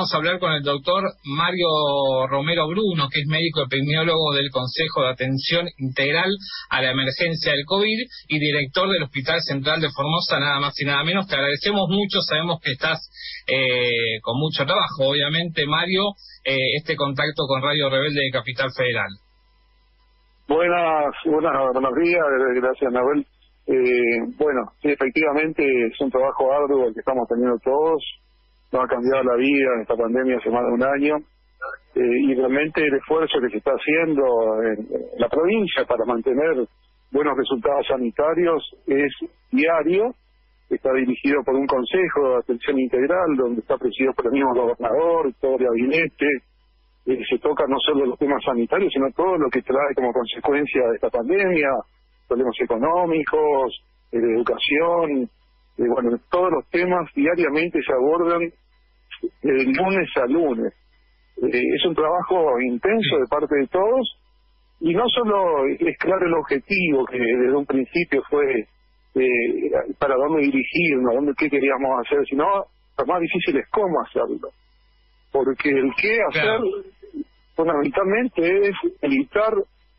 vamos a hablar con el doctor Mario Romero Bruno, que es médico epidemiólogo del Consejo de Atención Integral a la Emergencia del COVID y director del Hospital Central de Formosa, nada más y nada menos. Te agradecemos mucho, sabemos que estás eh, con mucho trabajo, obviamente, Mario, eh, este contacto con Radio Rebelde de Capital Federal. Buenas, buenas, buenos días, gracias, Nahuel. Eh, bueno, sí, efectivamente es un trabajo arduo el que estamos teniendo todos nos ha cambiado la vida en esta pandemia hace más de un año. Eh, y realmente el esfuerzo que se está haciendo en, la provincia para mantener buenos resultados sanitarios es diario, está dirigido por un consejo de atención integral donde está presidido por el mismo gobernador, todo el gabinete, eh, se toca no solo los temas sanitarios, sino todo lo que trae como consecuencia de esta pandemia, problemas económicos, de educación, eh, bueno, todos los temas diariamente se abordan de lunes a lunes. Eh, es un trabajo intenso de parte de todos y no solo es claro el objetivo que desde un principio fue eh, para dónde dirigirnos, dónde qué queríamos hacer, sino lo más difícil es cómo hacerlo. Porque el qué hacer fundamentalmente es evitar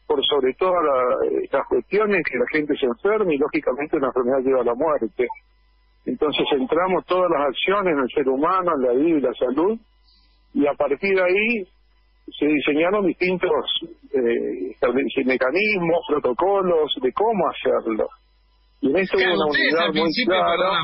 por sobre todas las cuestiones que la gente se enferme y lógicamente una enfermedad lleva a la muerte. Entonces centramos todas las acciones en el ser humano, en la vida y la salud, y a partir de ahí se diseñaron distintos eh, mecanismos, protocolos de cómo hacerlo. Y en esto una unidad muy clara.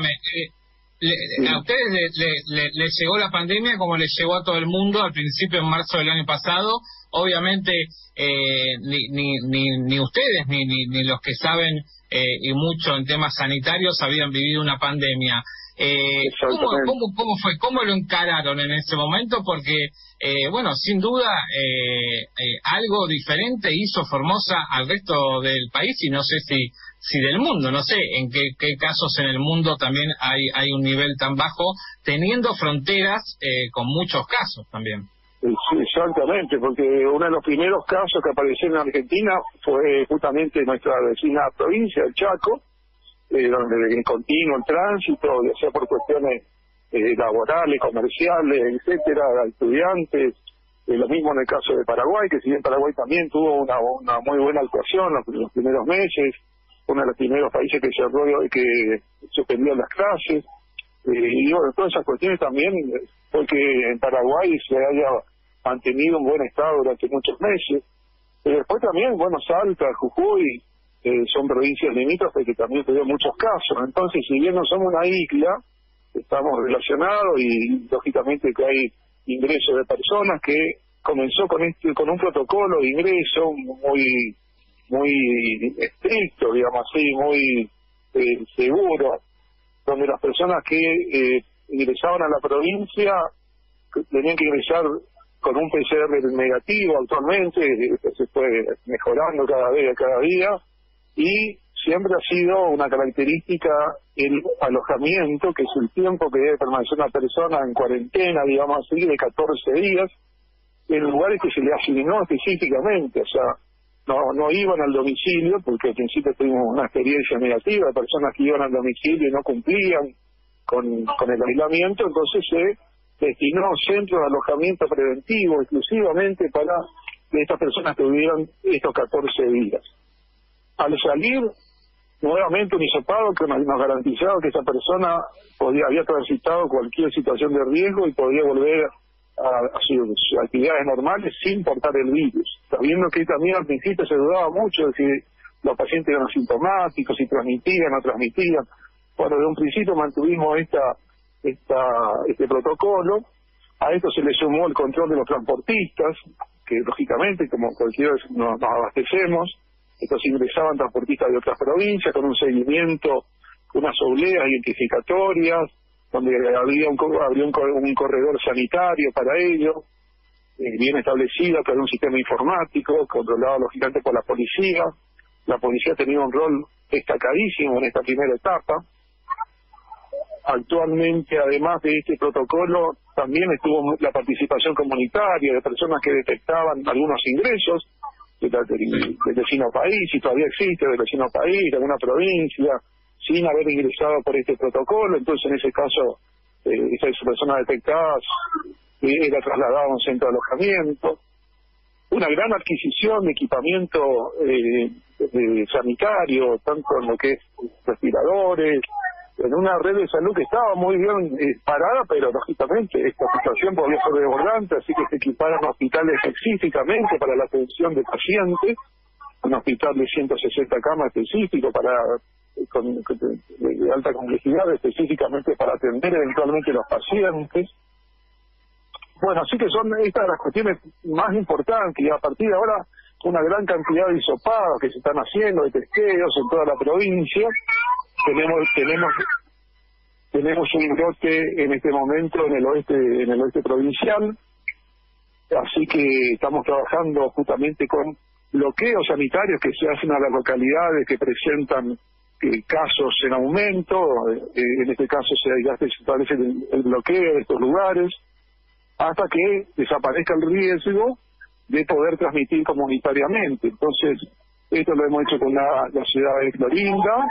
Eh, a ustedes les le, llegó la pandemia como les llegó a todo el mundo al principio, en marzo del año pasado. Obviamente, eh, ni, ni, ni, ni ustedes ni, ni, ni los que saben eh, y mucho en temas sanitarios habían vivido una pandemia. Eh, ¿cómo, cómo, cómo, fue? ¿Cómo lo encararon en ese momento? Porque, eh, bueno, sin duda, eh, eh, algo diferente hizo Formosa al resto del país y no sé si, si del mundo, no sé en qué, qué casos en el mundo también hay, hay un nivel tan bajo, teniendo fronteras eh, con muchos casos también. Exactamente, porque uno de los primeros casos que apareció en Argentina fue justamente nuestra vecina provincia, el Chaco, eh, donde en continuo el tránsito, ya sea por cuestiones eh, laborales, comerciales, etcétera, estudiantes, eh, lo mismo en el caso de Paraguay, que si bien Paraguay también tuvo una, una muy buena actuación los, los primeros meses, uno de los primeros países que cerró que suspendió las clases, y bueno, todas esas cuestiones también porque en Paraguay se haya mantenido un buen estado durante muchos meses. Pero después también, bueno, Salta, Jujuy, eh, son provincias limítrofes que también tuvieron muchos casos. Entonces, si bien no somos una isla, estamos relacionados y lógicamente que hay ingresos de personas que comenzó con este con un protocolo de ingreso muy muy estricto, digamos así, muy eh, seguro, donde las personas que eh, ingresaban a la provincia tenían que ingresar con un PCR negativo actualmente, se fue mejorando cada día, cada día, y siempre ha sido una característica el alojamiento, que es el tiempo que debe permanecer una persona en cuarentena, digamos así, de 14 días, en lugares que se le asignó específicamente, o sea, no, no iban al domicilio, porque al principio tuvimos una experiencia negativa personas que iban al domicilio y no cumplían con, el aislamiento, entonces se destinó centro de alojamiento preventivo exclusivamente para que estas personas tuvieran estos 14 días. Al salir, nuevamente un hisopado que nos, garantizaba que esa persona podía había transitado cualquier situación de riesgo y podía volver a, sus, actividades normales sin portar el virus. Sabiendo que también al principio se dudaba mucho de si los pacientes eran asintomáticos, si transmitían o no transmitían. Bueno, de un principio mantuvimos esta, esta, este protocolo. A esto se le sumó el control de los transportistas, que lógicamente, como cualquiera nos, nos abastecemos, estos ingresaban transportistas de otras provincias con un seguimiento, unas obleas identificatorias, donde había un, habría un, un corredor sanitario para ello, eh, bien establecido, que había un sistema informático, controlado lógicamente por la policía. La policía tenía un rol destacadísimo en esta primera etapa. Actualmente, además de este protocolo, también estuvo la participación comunitaria de personas que detectaban algunos ingresos del, vecino país, y todavía existe del vecino país, de alguna provincia, sin haber ingresado por este protocolo, entonces en ese caso eh, esas personas detectadas era trasladado a un centro de alojamiento, una gran adquisición de equipamiento eh, sanitario, tanto en lo que es respiradores, en una red de salud que estaba muy bien eh, parada, pero lógicamente esta situación podía ser desbordante, así que se equiparon hospitales específicamente para la atención de pacientes, un hospital de 160 camas específico para con, de alta complejidad específicamente para atender eventualmente los pacientes. Bueno, así que son estas las cuestiones más importantes y a partir de ahora una gran cantidad de hisopados que se están haciendo, de testeos en toda la provincia. Tenemos tenemos tenemos un brote en este momento en el oeste en el oeste provincial, así que estamos trabajando justamente con bloqueos sanitarios que se hacen a las localidades que presentan eh, casos en aumento, eh, en este caso se, se establece el bloqueo de estos lugares hasta que desaparezca el riesgo de poder transmitir comunitariamente. Entonces, esto lo hemos hecho con la, ciudad de Florinda,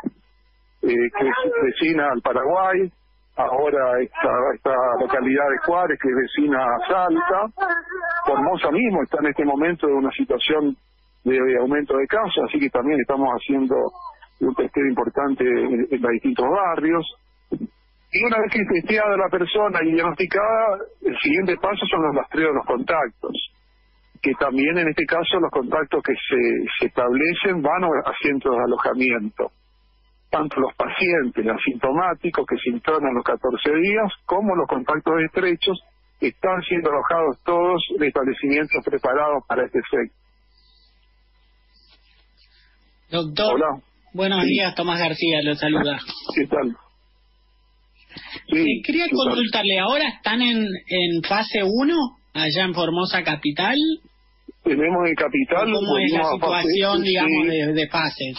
eh, que es vecina al Paraguay, ahora esta, esta localidad de Juárez, que es vecina a Salta, Formosa mismo está en este momento en una situación de, aumento de casos, así que también estamos haciendo un testeo importante en, en los distintos barrios. Y una vez que testeada la persona y diagnosticada, el siguiente paso son los rastreos de los contactos, que también en este caso los contactos que se, se establecen van a centros de alojamiento. Tanto los pacientes asintomáticos que se internan los 14 días, como los contactos estrechos, están siendo alojados todos en establecimientos preparados para este efecto. Doctor, Hola. Buenos días, Tomás García, lo saluda. ¿Qué tal? Sí, quería consultarle, ¿ahora están en, en fase 1 allá en Formosa Capital? Tenemos en Capital... ¿Cómo es la situación, digamos, de, de fases?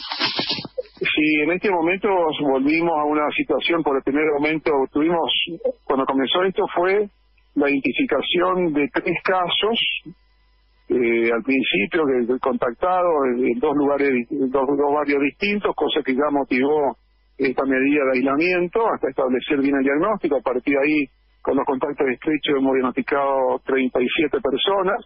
Sí, en este momento volvimos a una situación, por el primer momento tuvimos, cuando comenzó esto fue la identificación de tres casos, eh, al principio que contactado en dos lugares, dos, dos barrios distintos, cosa que ya motivó esta medida de aislamiento hasta establecer bien el diagnóstico. A partir de ahí, con los contactos estrechos, hemos diagnosticado 37 personas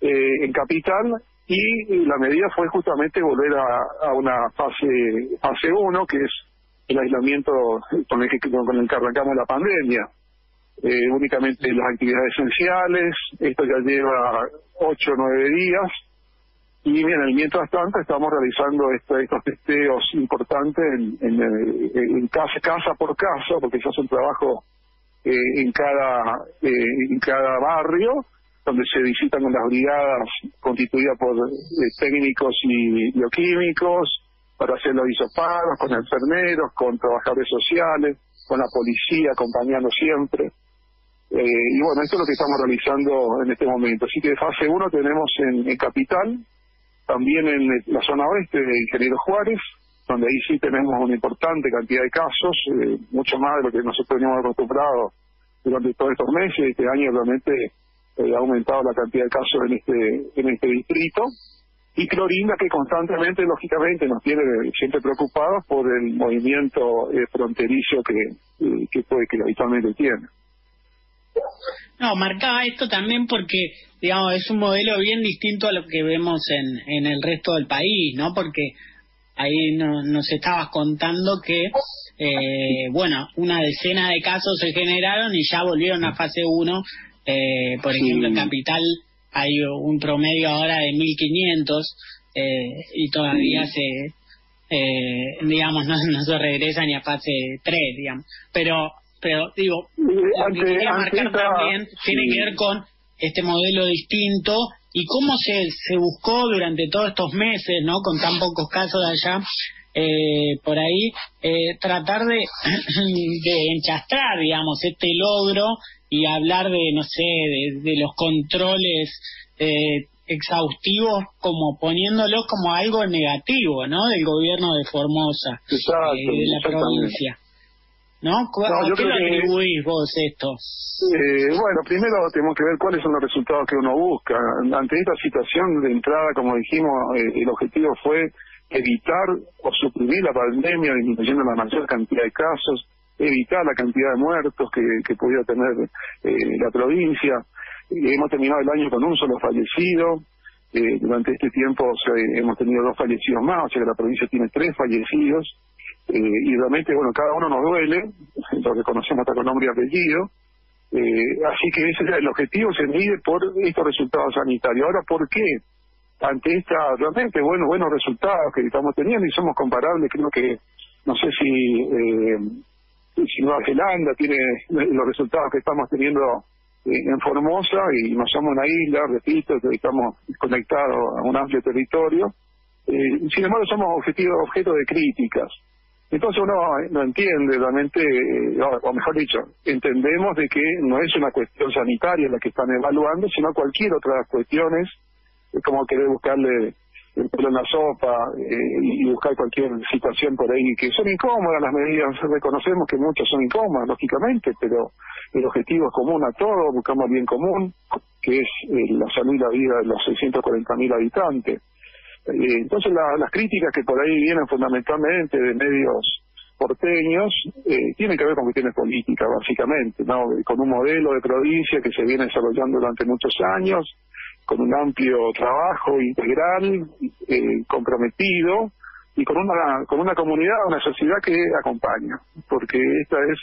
eh, en Capital y la medida fue justamente volver a, una fase fase 1, que es el aislamiento con el que, con el que arrancamos la pandemia. Eh, únicamente las actividades esenciales, esto ya lleva 8 o 9 días, y bien, mientras tanto estamos realizando estos testeos importantes en, en, en, casa, casa por casa, porque se hace un trabajo eh, en cada eh, en cada barrio, donde se visitan con las brigadas constituidas por eh, técnicos y bioquímicos, para hacer los hisopados, con enfermeros, con trabajadores sociales, con la policía acompañando siempre. Y bueno, esto es lo que estamos realizando en este momento. Así que fase 1 tenemos en, en Capital, también en la zona oeste de Ingeniero Juárez, donde ahí sí tenemos una importante cantidad de casos, eh, mucho más de lo que nosotros teníamos acostumbrado durante todos estos meses. Este año realmente eh, ha aumentado la cantidad de casos en este en este distrito. Y Clorinda, que constantemente, lógicamente, nos tiene siempre preocupados por el movimiento eh, fronterizo que, que, puede, que habitualmente tiene. No, marcaba esto también porque, digamos, es un modelo bien distinto a lo que vemos en, en el resto del país, ¿no? Porque ahí nos estabas contando que, eh, bueno, una decena de casos se generaron y ya volvieron a fase 1. Eh, por ejemplo, en Capital hay un promedio ahora de 1.500 eh, y todavía se, eh, digamos, no, no se regresa ni a fase 3, digamos. Pero pero digo, lo que quería marcar también tiene que ver con este modelo distinto y cómo se, se buscó durante todos estos meses, ¿no? Con tan pocos casos de allá, eh, por ahí, eh, tratar de, de enchastrar, digamos, este logro y hablar de, no sé, de, los controles eh, exhaustivos como poniéndolos como algo negativo, ¿no? Del gobierno de Formosa, eh, de la provincia. ¿No? ¿Cómo qué lo atribuís vos esto? Eh, bueno, primero tenemos que ver cuáles son los resultados que uno busca. Ante esta situación de entrada, como dijimos, eh, el objetivo fue evitar o suprimir la pandemia, disminuyendo la mayor cantidad de casos. evitar la cantidad de muertos que, que podía tener eh, la provincia. hemos terminado el año con un solo fallecido. Eh, durante este tiempo hemos tenido dos fallecidos más, o sea que la provincia tiene tres fallecidos. Eh, y realmente, bueno, cada uno nos duele, lo reconocemos hasta con nombre y apellido. así que ese es el objetivo, se mide por estos resultados sanitarios. Ahora, ¿por qué? ante esta realmente bueno, buenos resultados que estamos teniendo y somos comparables, creo que no sé si eh, si Nueva Zelanda tiene los resultados que estamos teniendo eh, en Formosa y no somos una isla, repito, estamos conectados a un amplio territorio. Eh, sin embargo, somos objetivo, objeto de críticas. Entonces uno no entiende realmente, eh, o mejor dicho, entendemos de que no es una cuestión sanitaria la que están evaluando, sino cualquier otra cuestiones es como querer buscarle el pelo en la sopa eh, y buscar cualquier situación por ahí que son incómodas las medidas, reconocemos que muchas son incómodas, lógicamente, pero el objetivo es común a todos, buscamos bien común, que es eh, la salud y la vida de los 640.000 habitantes. Eh, entonces las críticas que por ahí vienen fundamentalmente de medios porteños tienen que ver con cuestiones políticas, básicamente, ¿no? con un modelo de provincia que se viene desarrollando durante muchos años, con un amplio trabajo integral, eh, comprometido y con una, con una comunidad, una sociedad que acompaña, porque esta es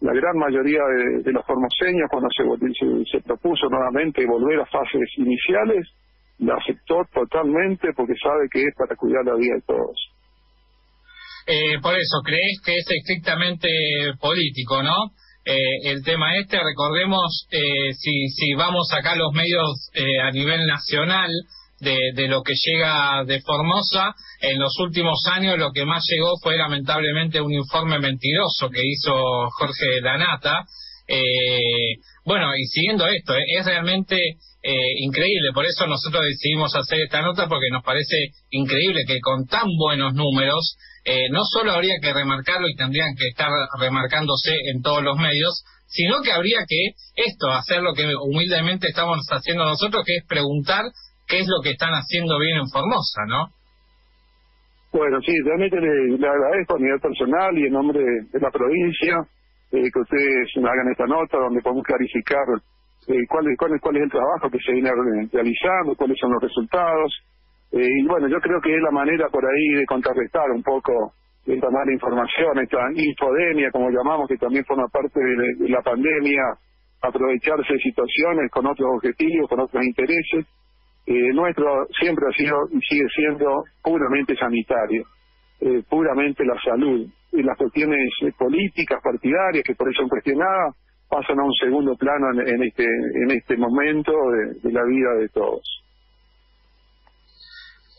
la gran mayoría de, los formoseños cuando se, se, propuso nuevamente volver a fases iniciales, la aceptó totalmente porque sabe que es para cuidar la vida de todos. Eh, por eso, ¿crees que es estrictamente político, no? Eh, el tema este. Recordemos, eh, si, si vamos acá a los medios eh, a nivel nacional de, de, lo que llega de Formosa, en los últimos años lo que más llegó fue lamentablemente un informe mentiroso que hizo Jorge Danata. bueno, y siguiendo esto, es realmente increíble, por eso nosotros decidimos hacer esta nota porque nos parece increíble que con tan buenos números eh, no solo habría que remarcarlo y tendrían que estar remarcándose en todos los medios, sino que habría que esto, hacer lo que humildemente estamos haciendo nosotros, que es preguntar qué es lo que están haciendo bien en Formosa, ¿no? Bueno, sí, realmente le, agradezco a nivel personal y en nombre de, la provincia eh, que ustedes hagan esta nota donde podemos clarificar eh, cuál, cuál, cuál es el trabajo que se viene realizando, cuáles son los resultados, eh, y bueno, yo creo que es la manera por ahí de contrarrestar un poco esta mala información, esta infodemia, como llamamos, que también forma parte de, la pandemia, aprovecharse de situaciones con otros objetivos, con otros intereses. Eh, nuestro siempre ha sido y sigue siendo puramente sanitario, eh, puramente la salud. Las cuestiones políticas, partidarias, que por eso son cuestionadas, pasan a un segundo plano en, este en este momento de la vida de todos.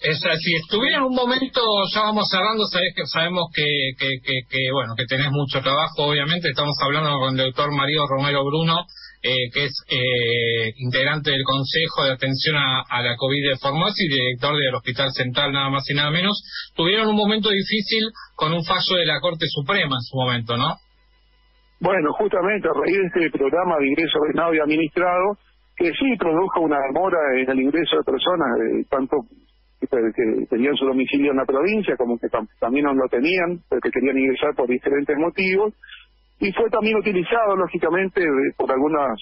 Si estuviera en un momento, ya vamos cerrando, sabes que sabemos que, que, que, bueno, que tenés mucho trabajo, obviamente, estamos hablando con el doctor Mario Romero Bruno, eh, que es eh, integrante del Consejo de Atención a, la COVID de Formosa y director del Hospital Central, nada más y nada menos, tuvieron un momento difícil con un fallo de la Corte Suprema en su momento, ¿no? Bueno, justamente a raíz de este programa de ingreso ordenado y administrado, que sí produjo una demora en el ingreso de personas, eh, tanto que tenían su domicilio en la provincia, como que también no lo tenían, pero que querían ingresar por diferentes motivos, y fue también utilizado, lógicamente, por algunas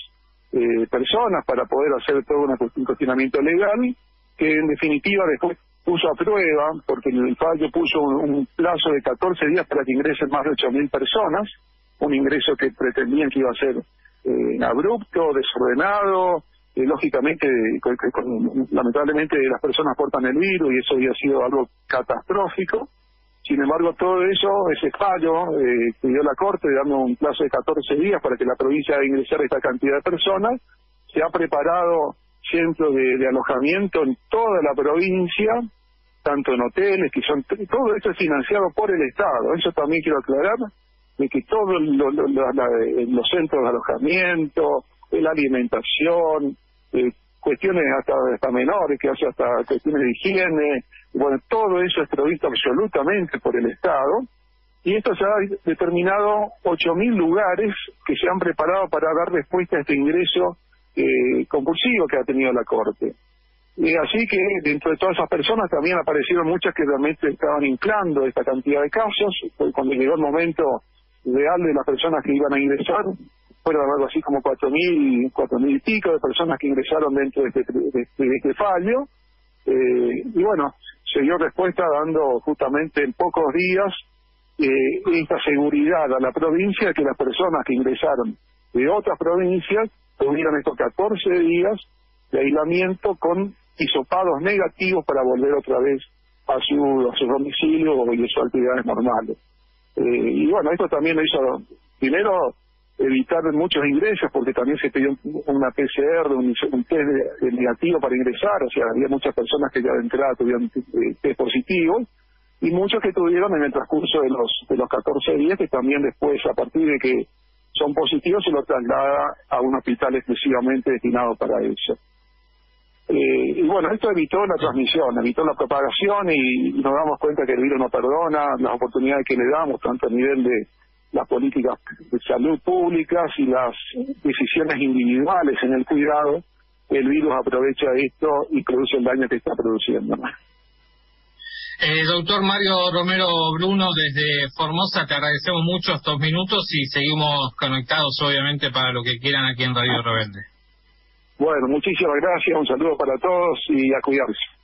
eh, personas para poder hacer todo un cuestionamiento legal, que en definitiva después puso a prueba, porque el fallo puso un, plazo de 14 días para que ingresen más de 8.000 personas, un ingreso que pretendían que iba a ser eh, abrupto, desordenado, lógicamente, lamentablemente las personas portan el virus y eso había sido algo catastrófico. Sin embargo, todo eso, ese fallo eh, que dio la Corte, dando un plazo de 14 días para que la provincia haga ingresar esta cantidad de personas, se ha preparado centros de, alojamiento en toda la provincia, tanto en hoteles, que son todo esto es financiado por el Estado. Eso también quiero aclarar, de que todos los centros de alojamiento, la alimentación, eh, cuestiones hasta, hasta menores, que hace hasta cuestiones de higiene, bueno, todo eso es provisto absolutamente por el Estado, y esto se ha determinado 8.000 lugares que se han preparado para dar respuesta a este ingreso eh, compulsivo que ha tenido la Corte. Y así que dentro de todas esas personas también aparecieron muchas que realmente estaban inflando esta cantidad de casos, cuando llegó el momento real de las personas que iban a ingresar fueron algo así como cuatro mil, cuatro mil y pico de personas que ingresaron dentro de este, de este fallo. Eh, y bueno, se dio respuesta dando justamente en pocos días eh, esta seguridad a la provincia que las personas que ingresaron de otras provincias tuvieron estos 14 días de aislamiento con hisopados negativos para volver otra vez a su, a su domicilio y a sus actividades normales. Eh, y bueno, esto también lo hizo, primero, evitar muchos ingresos, porque también se pidió una PCR, un, test negativo para ingresar, o sea, había muchas personas que ya de entrada tuvieron eh, test positivos, y muchos que tuvieron en el transcurso de los, de los 14 días, que también después, a partir de que son positivos, se los traslada a un hospital exclusivamente destinado para eso. Eh, y bueno, esto evitó la transmisión, evitó la propagación y, nos damos cuenta que el virus no perdona las oportunidades que le damos, tanto a nivel de las políticas de salud públicas y las decisiones individuales en el cuidado, el virus aprovecha esto y produce el daño que está produciendo. Eh, doctor Mario Romero Bruno, desde Formosa, te agradecemos mucho estos minutos y seguimos conectados, obviamente, para lo que quieran aquí en Radio Rebelde. Bueno, muchísimas gracias, un saludo para todos y a cuidarse.